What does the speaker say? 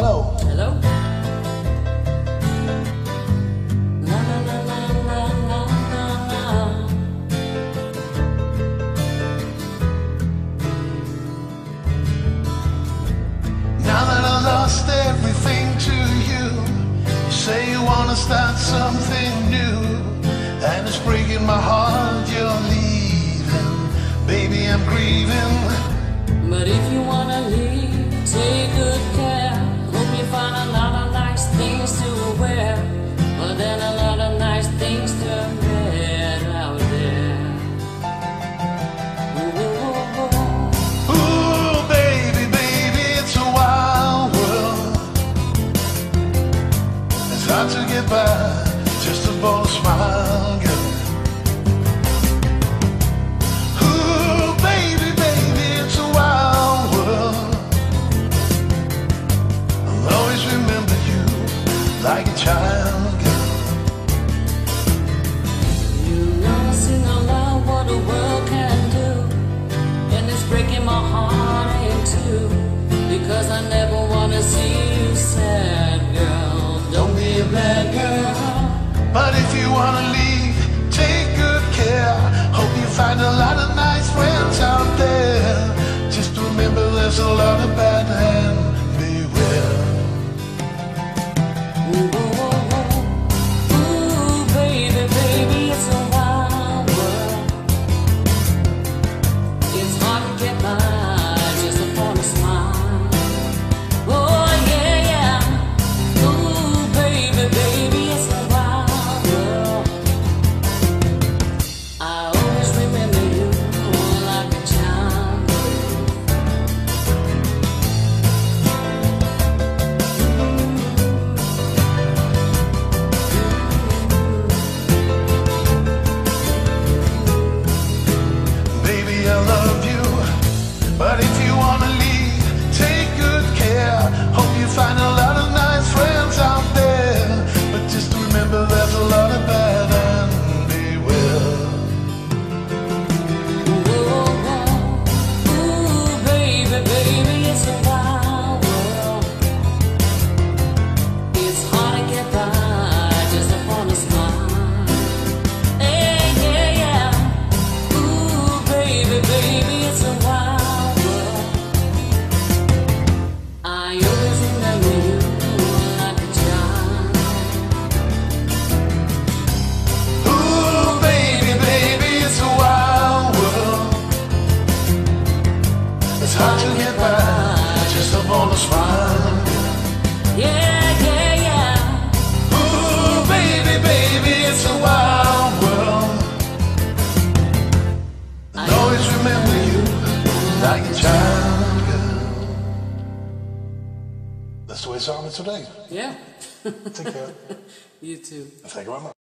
Hello. Hello? La la la. Now that I lost everything to you, you say you wanna start something new, and it's breaking my heart you're leaving. Baby, I'm grieving. But if you wanna leave, take good care. By just a smile, girl. Ooh, baby, baby, it's a wild world. I'll always remember you like a child, if you wanna leave, take good care. Hope you find a lot of nice friends out there. Just remember there's a lot of bad and hard to get by just smile. Yeah, yeah, yeah. Ooh, baby, baby, it's a wild world. And always remember you like a child girl. That's the way it's on today. Yeah. Take care. you too. Thank you very much.